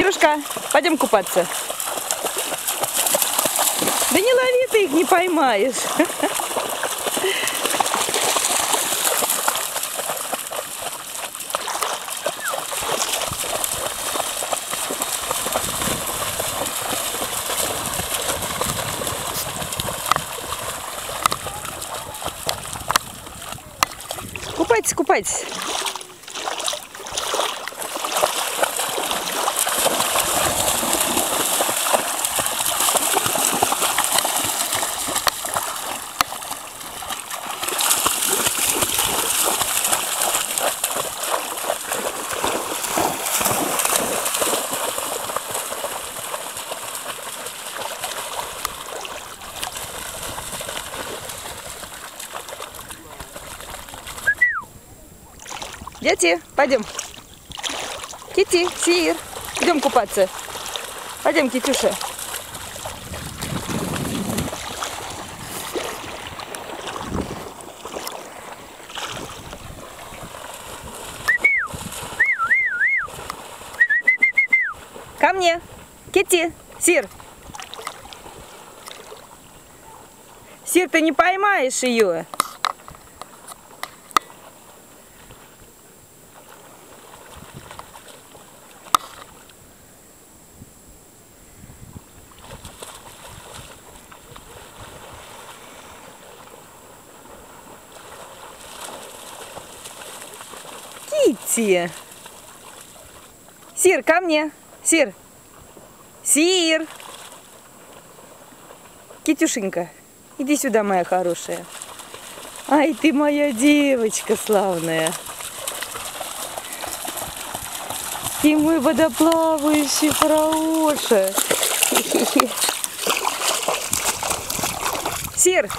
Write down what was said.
Сережка, пойдем купаться. Да не лови, ты их не поймаешь. Купайтесь, купайтесь. Дети, пойдем. Кити, Сир, идем купаться. Пойдем, Китюша. Ко мне. Кити, Сир. Сир, ты не поймаешь ее. Китти. Сир, ко мне. Сир. Сир. Китюшенька, иди сюда, моя хорошая. Ай, ты моя девочка славная. Ты мой водоплавающий фраоша. Сир,